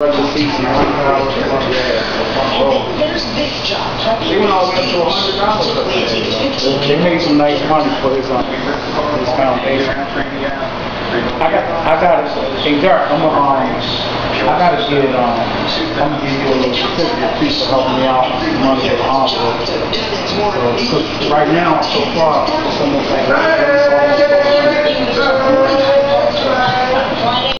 Regular seats. There's big jobs. They went all the way up to a hundred dollars. They made some nice money for his, um, his foundation. I got, I got it, hey Dirk, I'm gonna, um, I gotta get, um, I'm gonna give you a little certificate piece to help me out, with the money for the hospital. So, uh, right now, so far, it's almost like,